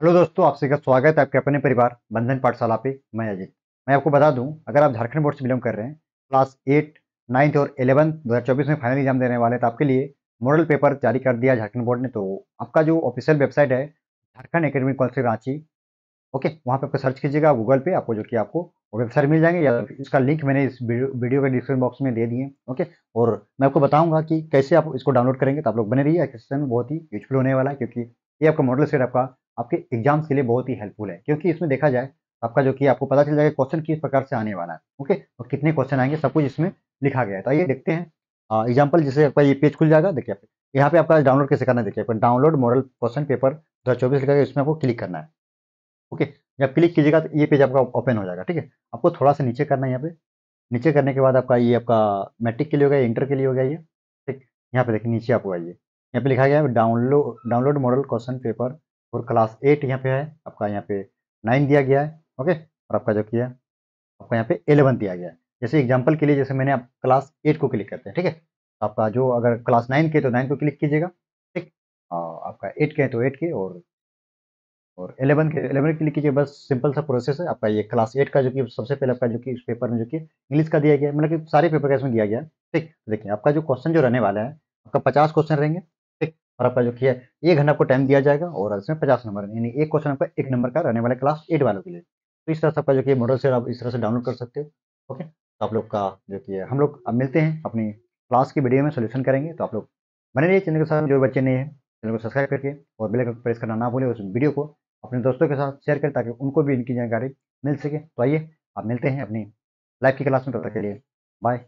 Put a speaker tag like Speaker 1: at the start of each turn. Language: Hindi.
Speaker 1: हेलो दोस्तों आपसे का स्वागत है आपके अपने परिवार बंधन पाठशाला पे। मैं अजित। मैं आपको बता दूँ, अगर आप झारखंड बोर्ड से बिलोंग कर रहे हैं, क्लास एट, नाइन्थ और इलेवंथ दो में फाइनल एग्ज़ाम देने वाले तो आपके लिए मॉडल पेपर जारी कर दिया झारखंड बोर्ड ने। तो आपका जो ऑफिशियल वेबसाइट है, Jharkhand academic council Ranchi, okay, वहाँ पर आपको सर्च कीजिएगा, गूगल पे आपको जो कि आपको वेबसाइट मिल जाएँगे, या इसका लिंक मैंने इस वीडियो के डिस्क्रिप्शन बॉक्स में दे दिए, ओके। और मैं आपको बताऊँगा कि कैसे आप इसको डाउनलोड करेंगे तो आप लोग बने रहिए सेशन बहुत ही यूजफुल होने वाला है, क्योंकि ये आपका मॉडल सेट आपका आपके एग्ज़ाम्स के लिए बहुत ही हेल्पफुल है। क्योंकि इसमें देखा जाए, आपका जो कि आपको पता चल जाएगा क्वेश्चन किस प्रकार से आने वाला है। ओके और कितने क्वेश्चन आएँगे, सब कुछ इसमें लिखा गया है। तो आइए देखते हैं। एग्ज़ाम्पल जैसे आपका ये पेज खुल जाएगा, देखिए यहाँ पे आपका डाउनलोड कैसे करना है, देखिए डाउनलोड मॉडल क्वेश्चन पेपर दो हज़ार चौबीस लिखा इसमें आपको क्लिक करना है। ओके जब क्लिक कीजिएगा तो ये पेज आपका ओपन हो जाएगा, ठीक है? आपको थोड़ा सा नीचे करना है यहाँ पे। नीचे करने के बाद आपका ये आपका मैट्रिक के लिए हो गया इंटर के लिए हो गया ये। ठीक? यहाँ पे देखिए नीचे आपको आइए। यहाँ पे लिखा गया है download download model question paper और क्लास एट यहाँ पे है, आपका यहाँ पे नाइन दिया गया है, ओके? और आपका जो किया, आपका यहाँ पे एलेवन दिया गया है। जैसे एग्ज़ाम्पल के लिए, जैसे मैंने आप क्लास एट को क्लिक करते हैं, ठीक है? आपका जो अगर क्लास नाइन के तो नाइन को क्लिक कीजिएगा, ठीक? आपका एट के तो एट के, और और 11 के 11 क्लिक कीजिए, बस सिंपल सा प्रोसेस है। आपका ये क्लास एट का जो कि सबसे पहले आपका जो कि इस पेपर में जो कि इंग्लिश का दिया गया है मतलब कि सारे पेपर का इसमें दिया गया है, ठीक? देखिए, आपका जो क्वेश्चन जो रहने वाला है, आपका पचास क्वेश्चन रहेंगे और आपका जो कि है एक घंटा आपको टाइम दिया जाएगा और इसमें पचास नंबर यानी एक क्वेश्चन आपका एक नंबर का रहने वाला क्लास एट वालों के लिए। तो इस तरह से आपका जो कि मॉडल से आप इस तरह से डाउनलोड कर सकते हो। ओके तो आप लोग का जो कि हम लोग अब मिलते हैं, अपनी क्लास की वीडियो में सोल्यूशन करेंगे। तो आप लोग बने रहिए चैनल के साथ, जो बच्चे नहीं है चैनल को सब्सक्राइब करके और बेल प्रेस करना ना भूलें उस वीडियो को अपने दोस्तों के साथ शेयर करें ताकि उनको भी इनकी जानकारी मिल सके। तो आइए, आप मिलते हैं अपनी लाइव की क्लास में, तब तक के लिए। बाय